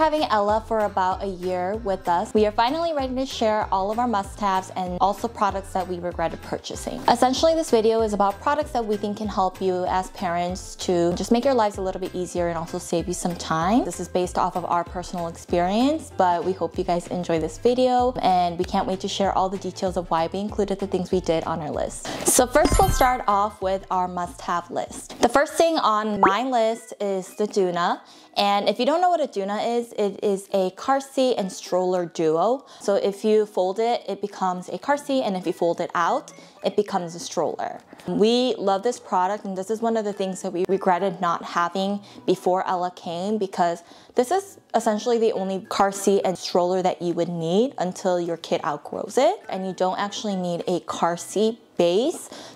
having Ella for about a year with us, we are finally ready to share all of our must-haves and also products that we regretted purchasing. Essentially, this video is about products that we think can help you as parents to just make your lives a little bit easier and also save you some time. This is based off of our personal experience, but we hope you guys enjoy this video and we can't wait to share all the details of why we included the things we did on our list. So first we'll start off with our must-have list. The first thing on my list is the Doona. And if you don't know what a Doona is, it is a car seat and stroller duo. So if you fold it, it becomes a car seat, and if you fold it out, it becomes a stroller. We love this product, and this is one of the things that we regretted not having before Ella came because this is essentially the only car seat and stroller that you would need until your kid outgrows it, and you don't actually need a car seat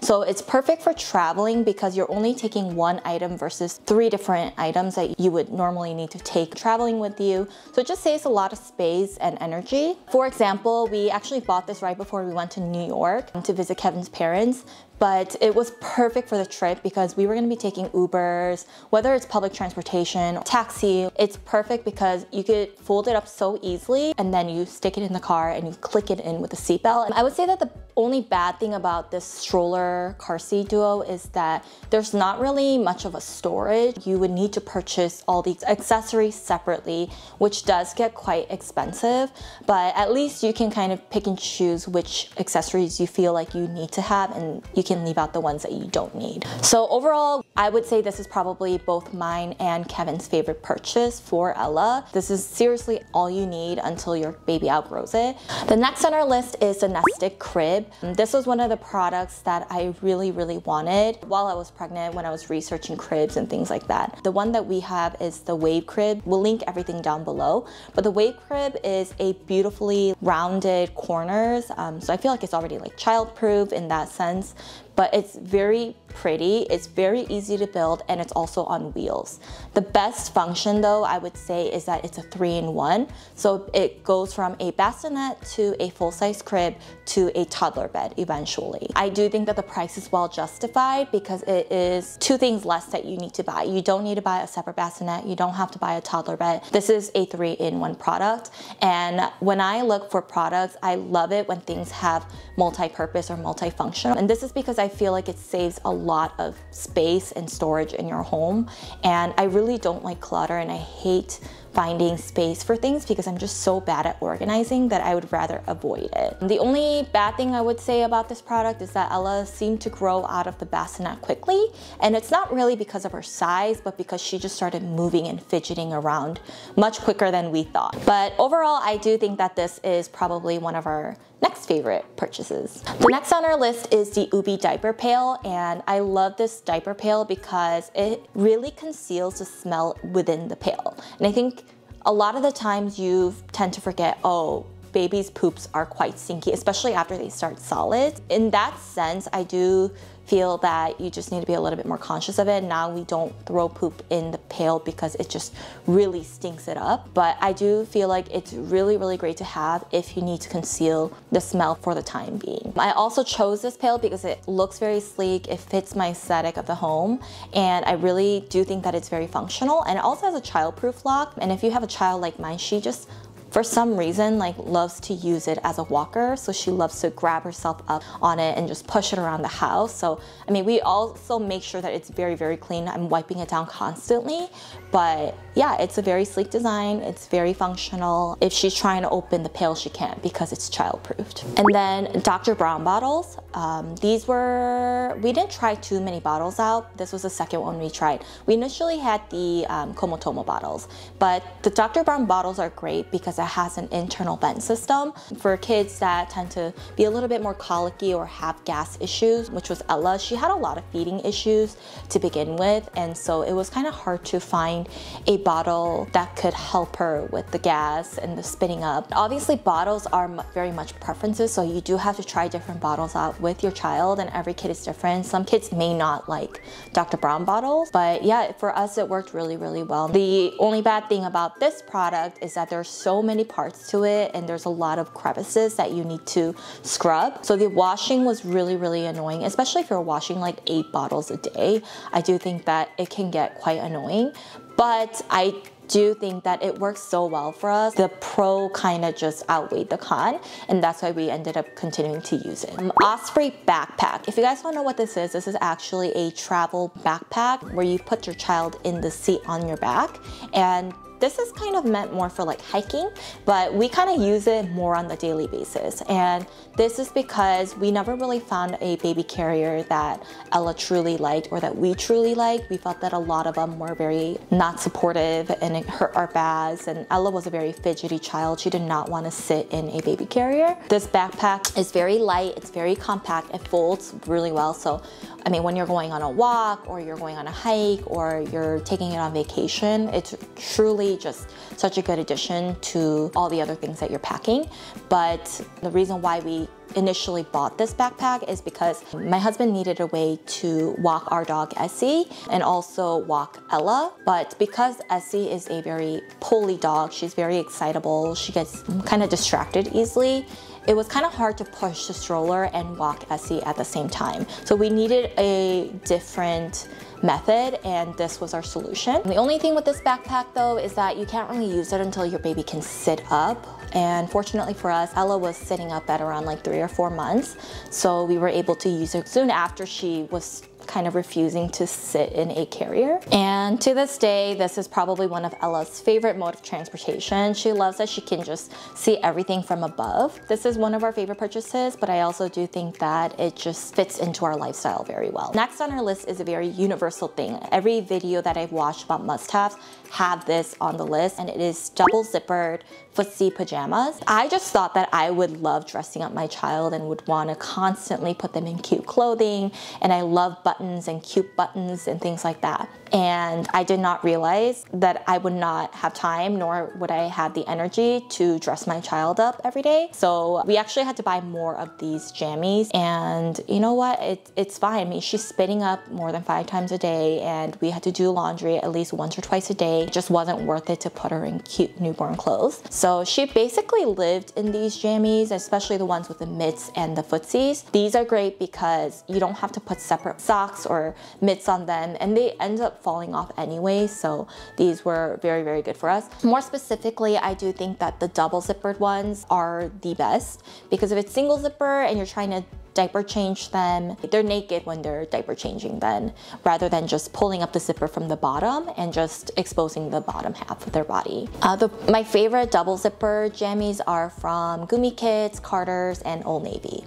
So it's perfect for traveling because you're only taking one item versus three different items that you would normally need to take traveling with you. So it just saves a lot of space and energy. For example, we actually bought this right before we went to New York um, to visit Kevin's parents but it was perfect for the trip because we were gonna be taking Ubers, whether it's public transportation, taxi, it's perfect because you could fold it up so easily and then you stick it in the car and you click it in with a seatbelt. I would say that the only bad thing about this stroller car seat duo is that there's not really much of a storage. You would need to purchase all these accessories separately, which does get quite expensive, but at least you can kind of pick and choose which accessories you feel like you need to have and you can leave out the ones that you don't need. So overall, I would say this is probably both mine and Kevin's favorite purchase for Ella. This is seriously all you need until your baby outgrows it. The next on our list is the Nestig Crib. This was one of the products that I really, really wanted while I was pregnant when I was researching cribs and things like that. The one that we have is the Wave Crib. We'll link everything down below. But the Wave Crib is a beautifully rounded corners. Um, so I feel like it's already like child-proof in that sense but it's very pretty, it's very easy to build, and it's also on wheels. The best function though, I would say, is that it's a three-in-one. So it goes from a bassinet to a full-size crib to a toddler bed eventually. I do think that the price is well justified because it is two things less that you need to buy. You don't need to buy a separate bassinet, you don't have to buy a toddler bed. This is a three-in-one product, and when I look for products, I love it when things have multi-purpose or multifunctional, and this is because I feel like it saves a lot of space and storage in your home. And I really don't like clutter and I hate finding space for things because I'm just so bad at organizing that I would rather avoid it. The only bad thing I would say about this product is that Ella seemed to grow out of the bassinet quickly and it's not really because of her size but because she just started moving and fidgeting around much quicker than we thought. But overall I do think that this is probably one of our next favorite purchases. The next on our list is the Ubbi diaper pail and I love this diaper pail because it really conceals the smell within the pail. And I think a lot of the times you tend to forget, oh, babies' poops are quite stinky, especially after they start solids. In that sense, I do feel that you just need to be a little bit more conscious of it. Now we don't throw poop in the pail because it just really stinks it up. But I do feel like it's really, really great to have if you need to conceal the smell for the time being. I also chose this pail because it looks very sleek, it fits my aesthetic of the home, and I really do think that it's very functional. And it also has a child-proof lock. And if you have a child like mine, she just for some reason like loves to use it as a walker so she loves to grab herself up on it and just push it around the house. So I mean we also make sure that it's very very clean. I'm wiping it down constantly but yeah it's a very sleek design it's very functional if she's trying to open the pail she can't because it's child proofed and then Dr. Brown bottles um, these were we didn't try too many bottles out this was the second one we tried we initially had the um, Comotomo bottles but the Dr. Brown bottles are great because it has an internal vent system. For kids that tend to be a little bit more colicky or have gas issues, which was Ella, she had a lot of feeding issues to begin with. And so it was kind of hard to find a bottle that could help her with the gas and the spitting up. Obviously bottles are very much preferences. So you do have to try different bottles out with your child and every kid is different. Some kids may not like Dr. Brown bottles, but yeah, for us it worked really, really well. The only bad thing about this product is that there's so many parts to it and there's a lot of crevices that you need to scrub. So the washing was really, really annoying, especially if you're washing like eight bottles a day. I do think that it can get quite annoying. But I do think that it works so well for us. The pro kind of just outweighed the con, and that's why we ended up continuing to use it. Um, Osprey backpack. If you guys don't know what this is, this is actually a travel backpack where you put your child in the seat on your back and this is kind of meant more for like hiking, but we kind of use it more on the daily basis. And this is because we never really found a baby carrier that Ella truly liked or that we truly liked. We felt that a lot of them were very not supportive and it hurt our bags. And Ella was a very fidgety child. She did not want to sit in a baby carrier. This backpack is very light, it's very compact, it folds really well. So I mean, when you're going on a walk or you're going on a hike or you're taking it on vacation, it's truly just such a good addition to all the other things that you're packing. But the reason why we initially bought this backpack is because my husband needed a way to walk our dog Essie and also walk Ella. But because Essie is a very pulley dog, she's very excitable, she gets kind of distracted easily it was kind of hard to push the stroller and walk Essie at the same time. So we needed a different method and this was our solution. The only thing with this backpack though is that you can't really use it until your baby can sit up and fortunately for us, Ella was sitting up at around like three or four months. So we were able to use it soon after she was kind of refusing to sit in a carrier. And to this day, this is probably one of Ella's favorite mode of transportation. She loves that she can just see everything from above. This is one of our favorite purchases, but I also do think that it just fits into our lifestyle very well. Next on our list is a very universal thing. Every video that I've watched about must-haves have this on the list and it is double zippered footsie pajamas. I just thought that I would love dressing up my child and would want to constantly put them in cute clothing and I love buttons and cute buttons and things like that. And I did not realize that I would not have time nor would I have the energy to dress my child up every day. So we actually had to buy more of these jammies and you know what, it, it's fine. I mean, she's spitting up more than five times a day and we had to do laundry at least once or twice a day. It just wasn't worth it to put her in cute newborn clothes. So she basically lived in these jammies, especially the ones with the mitts and the footsies. These are great because you don't have to put separate socks or mitts on them and they end up falling off anyway. So these were very, very good for us. More specifically, I do think that the double zippered ones are the best because if it's single zipper and you're trying to diaper change them. They're naked when they're diaper changing then, rather than just pulling up the zipper from the bottom and just exposing the bottom half of their body. Uh, the, my favorite double zipper jammies are from Goumi Kids, Carter's, and Old Navy.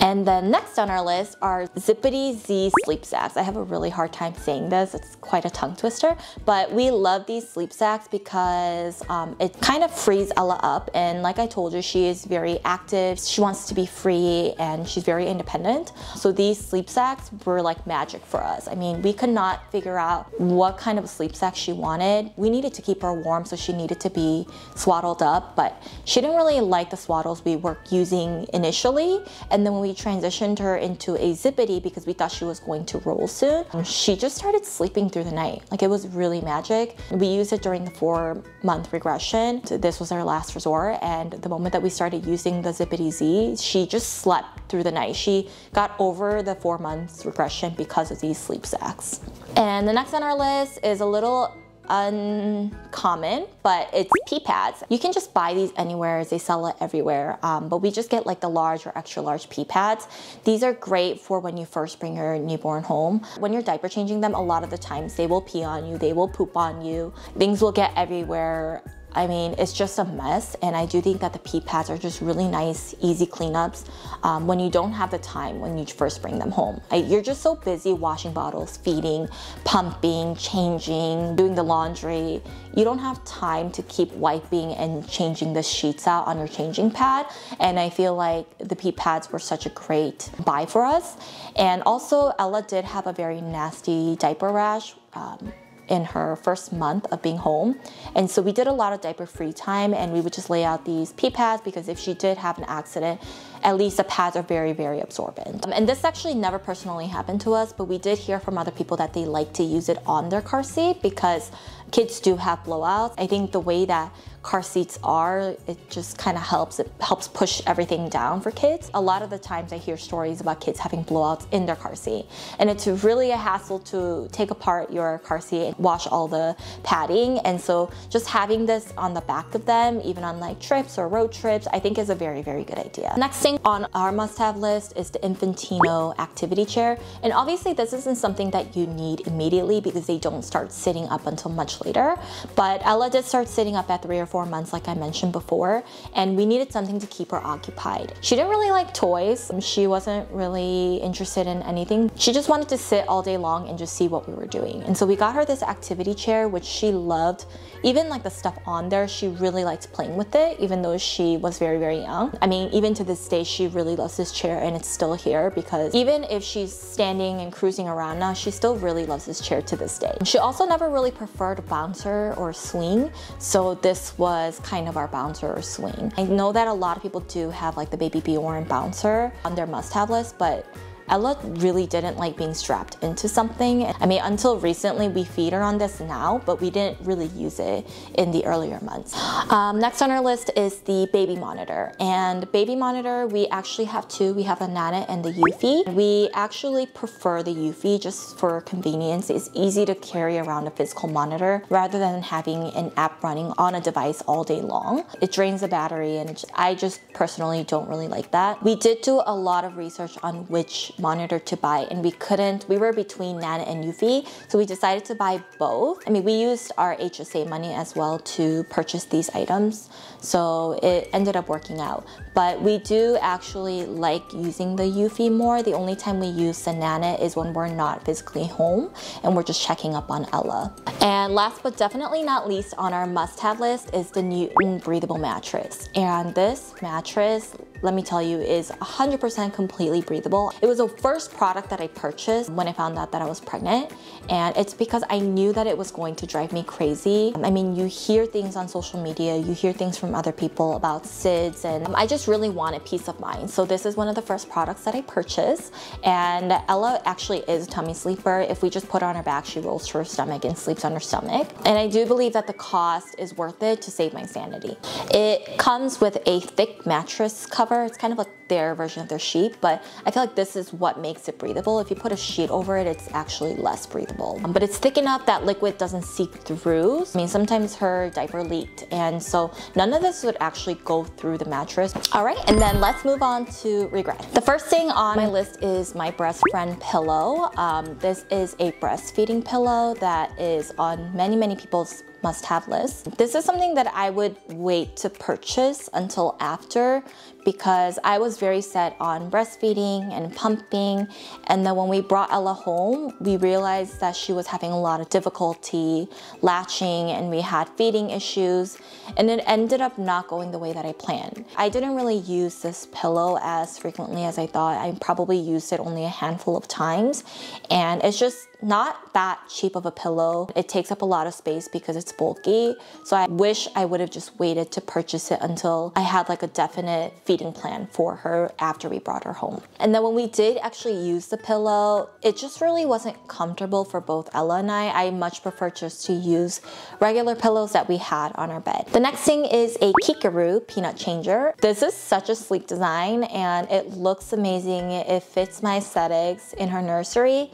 And then next on our list are Zippadee Zip sleep sacks. I have a really hard time saying this. It's quite a tongue twister, but we love these sleep sacks because um, it kind of frees Ella up. And like I told you, she is very active. She wants to be free and she's very independent. So these sleep sacks were like magic for us. I mean, we could not figure out what kind of sleep sack she wanted. We needed to keep her warm, so she needed to be swaddled up, but she didn't really like the swaddles we were using initially. And then when we transitioned her into a zippity because we thought she was going to roll soon, she just started sleeping through the night. Like it was really magic. We used it during the four month regression. This was our last resort. And the moment that we started using the Zippadee Zip, she just slept through the night. She got over the four months regression because of these sleep sacks. And the next on our list is a little uncommon, but it's pee pads. You can just buy these anywhere, they sell it everywhere, um, but we just get like the large or extra large pee pads. These are great for when you first bring your newborn home. When you're diaper changing them, a lot of the times they will pee on you, they will poop on you, things will get everywhere I mean, it's just a mess. And I do think that the pee pads are just really nice, easy cleanups um, when you don't have the time when you first bring them home. I, you're just so busy washing bottles, feeding, pumping, changing, doing the laundry. You don't have time to keep wiping and changing the sheets out on your changing pad. And I feel like the pee pads were such a great buy for us. And also Ella did have a very nasty diaper rash. Um, in her first month of being home. And so we did a lot of diaper free time and we would just lay out these pee pads because if she did have an accident, at least the pads are very, very absorbent. Um, and this actually never personally happened to us, but we did hear from other people that they like to use it on their car seat because kids do have blowouts. I think the way that car seats are. It just kind of helps. It helps push everything down for kids. A lot of the times I hear stories about kids having blowouts in their car seat. And it's really a hassle to take apart your car seat and wash all the padding. And so just having this on the back of them, even on like trips or road trips, I think is a very, very good idea. Next thing on our must-have list is the Infantino activity chair. And obviously this isn't something that you need immediately because they don't start sitting up until much later. But Ella did start sitting up at three or four months like I mentioned before. And we needed something to keep her occupied. She didn't really like toys. She wasn't really interested in anything. She just wanted to sit all day long and just see what we were doing. And so we got her this activity chair, which she loved. Even like the stuff on there, she really liked playing with it, even though she was very, very young. I mean, even to this day, she really loves this chair and it's still here because even if she's standing and cruising around now, she still really loves this chair to this day. She also never really preferred bouncer or swing, so this was kind of our bouncer or swing. I know that a lot of people do have like the Baby Bjorn bouncer on their must-have list, but Ella really didn't like being strapped into something. I mean, until recently, we feed her on this now, but we didn't really use it in the earlier months. Um, next on our list is the baby monitor. And baby monitor, we actually have two. We have the Nanit and the Eufy. We actually prefer the Eufy just for convenience. It's easy to carry around a physical monitor rather than having an app running on a device all day long. It drains the battery and I just personally don't really like that. We did do a lot of research on which monitor to buy and we couldn't, we were between Nanit and Eufy, so we decided to buy both. I mean, we used our HSA money as well to purchase these items, so it ended up working out. But we do actually like using the Eufy more. The only time we use the Nanit is when we're not physically home and we're just checking up on Ella. And last but definitely not least on our must-have list is the Newton breathable mattress. And this mattress let me tell you, is 100% completely breathable. It was the first product that I purchased when I found out that I was pregnant. And it's because I knew that it was going to drive me crazy. I mean, you hear things on social media, you hear things from other people about SIDS, and I just really wanted peace of mind. So this is one of the first products that I purchased. And Ella actually is a tummy sleeper. If we just put her on her back, she rolls to her stomach and sleeps on her stomach. And I do believe that the cost is worth it to save my sanity. It comes with a thick mattress cover cover. It's kind of like their version of their sheet, but I feel like this is what makes it breathable. If you put a sheet over it, it's actually less breathable. Um, but it's thick enough that liquid doesn't seep through. I mean, sometimes her diaper leaked, and so none of this would actually go through the mattress. All right, and then let's move on to regret. The first thing on my list is my breast friend pillow. Um, this is a breastfeeding pillow that is on many, many people's must-have list. This is something that I would wait to purchase until after because I was very set on breastfeeding and pumping and then when we brought Ella home we realized that she was having a lot of difficulty latching and we had feeding issues and it ended up not going the way that I planned. I didn't really use this pillow as frequently as I thought. I probably used it only a handful of times and it's just not that cheap of a pillow. It takes up a lot of space because it's bulky. So I wish I would have just waited to purchase it until I had like a definite feeding plan for her after we brought her home. And then when we did actually use the pillow, it just really wasn't comfortable for both Ella and I. I much prefer just to use regular pillows that we had on our bed. The next thing is a Keekaroo peanut changer. This is such a sleek design and it looks amazing. It fits my aesthetics in her nursery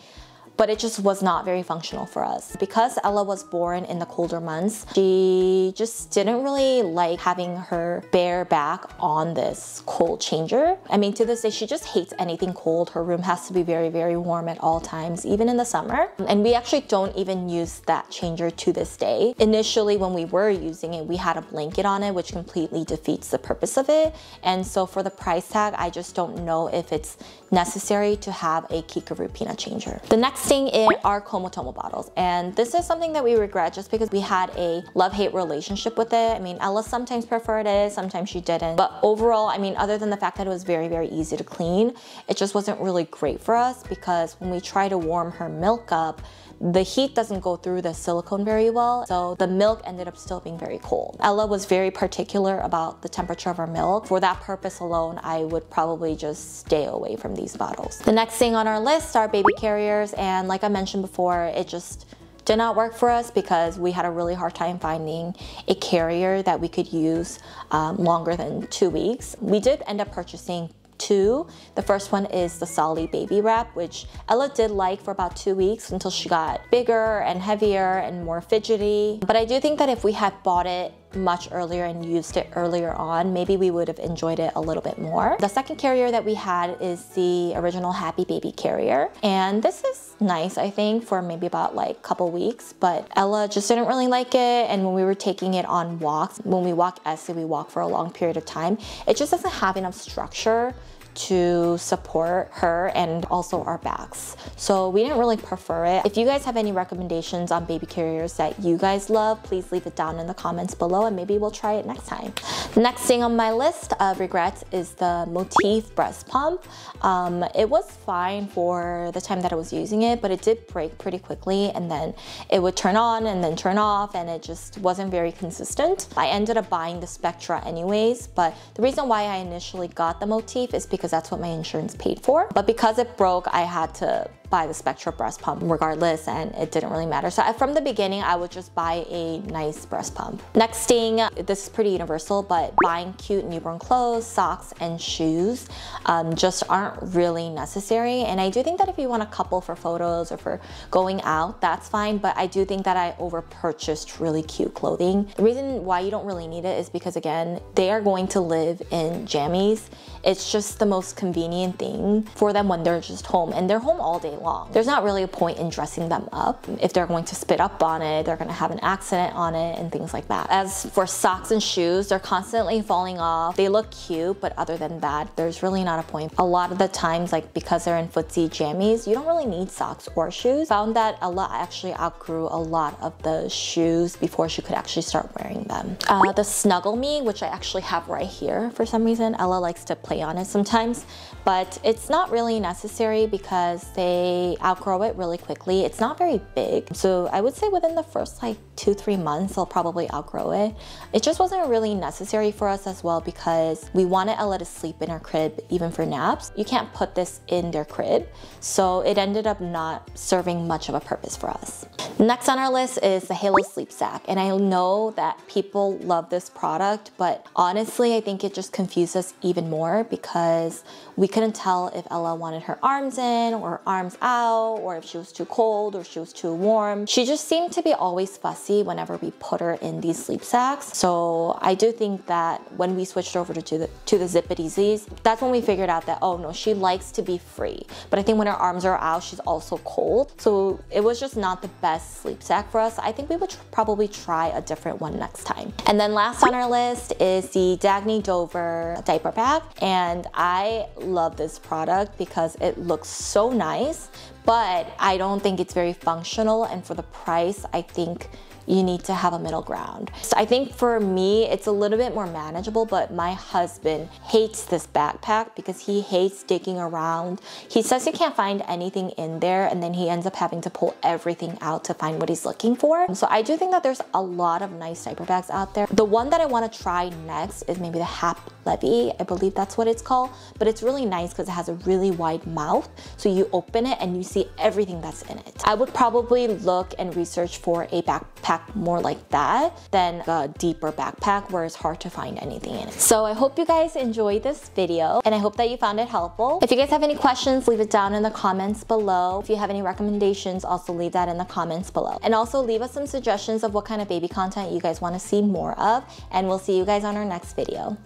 but it just was not very functional for us. Because Ella was born in the colder months, she just didn't really like having her bare back on this cold changer. I mean, to this day, she just hates anything cold. Her room has to be very, very warm at all times, even in the summer. And we actually don't even use that changer to this day. Initially, when we were using it, we had a blanket on it, which completely defeats the purpose of it. And so for the price tag, I just don't know if it's necessary to have a Keekaroo peanut changer. The next thing in our Comotomo bottles. And this is something that we regret just because we had a love-hate relationship with it. I mean, Ella sometimes preferred it, sometimes she didn't. But overall, I mean, other than the fact that it was very, very easy to clean, it just wasn't really great for us because when we try to warm her milk up, the heat doesn't go through the silicone very well, so the milk ended up still being very cold. Ella was very particular about the temperature of her milk. For that purpose alone, I would probably just stay away from these bottles. The next thing on our list are baby carriers, and like I mentioned before, it just did not work for us because we had a really hard time finding a carrier that we could use um, longer than two weeks. We did end up purchasing two. The first one is the Solly Baby Wrap, which Ella did like for about two weeks until she got bigger and heavier and more fidgety. But I do think that if we had bought it much earlier and used it earlier on, maybe we would have enjoyed it a little bit more. The second carrier that we had is the original Happy Baby carrier. And this is nice, I think, for maybe about like a couple weeks, but Ella just didn't really like it. And when we were taking it on walks, when we walk Essie, we walk for a long period of time, it just doesn't have enough structure to support her and also our backs. So we didn't really prefer it. If you guys have any recommendations on baby carriers that you guys love, please leave it down in the comments below and maybe we'll try it next time. Next thing on my list of regrets is the Motif breast pump. Um, it was fine for the time that I was using it, but it did break pretty quickly and then it would turn on and then turn off and it just wasn't very consistent. I ended up buying the Spectra anyways, but the reason why I initially got the Motif is because because that's what my insurance paid for. But because it broke, I had to buy the Spectra breast pump regardless and it didn't really matter. So from the beginning, I would just buy a nice breast pump. Next thing, this is pretty universal, but buying cute newborn clothes, socks, and shoes um, just aren't really necessary. And I do think that if you want a couple for photos or for going out, that's fine. But I do think that I over purchased really cute clothing. The reason why you don't really need it is because again, they are going to live in jammies. It's just the most convenient thing for them when they're just home and they're home all day long. There's not really a point in dressing them up. If they're going to spit up on it, they're gonna have an accident on it and things like that. As for socks and shoes, they're constantly falling off. They look cute, but other than that, there's really not a point. A lot of the times, like because they're in footsie jammies, you don't really need socks or shoes. Found that Ella actually outgrew a lot of the shoes before she could actually start wearing them. Uh, the Snuggle Me, which I actually have right here for some reason. Ella likes to play on it sometimes, but it's not really necessary because they they outgrow it really quickly. It's not very big. So I would say within the first like two, three months, they'll probably outgrow it. It just wasn't really necessary for us as well because we wanted Ella to sleep in our crib even for naps. You can't put this in their crib. So it ended up not serving much of a purpose for us. Next on our list is the Halo Sleep Sack. And I know that people love this product, but honestly, I think it just confused us even more because we couldn't tell if Ella wanted her arms in or arms out, or if she was too cold or she was too warm. She just seemed to be always fussy whenever we put her in these sleep sacks. So I do think that when we switched over to the, to the Zippadee Zips, that's when we figured out that, oh no, she likes to be free. But I think when her arms are out, she's also cold. So it was just not the best sleep sack for us. I think we would probably try a different one next time. And then last on our list is the Dagne Dover diaper bag. And I love this product because it looks so nice, but I don't think it's very functional. And for the price, I think you need to have a middle ground. So I think for me, it's a little bit more manageable, but my husband hates this backpack because he hates digging around. He says he can't find anything in there and then he ends up having to pull everything out to find what he's looking for. So I do think that there's a lot of nice diaper bags out there. The one that I wanna try next is maybe the Hap Levy, I believe that's what it's called, but it's really nice because it has a really wide mouth. So you open it and you see everything that's in it. I would probably look and research for a backpack more like that than a deeper backpack where it's hard to find anything in it. So I hope you guys enjoyed this video and I hope that you found it helpful. If you guys have any questions, leave it down in the comments below. If you have any recommendations, also leave that in the comments below. And also leave us some suggestions of what kind of baby content you guys want to see more of and we'll see you guys on our next video.